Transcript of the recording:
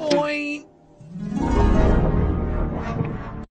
point.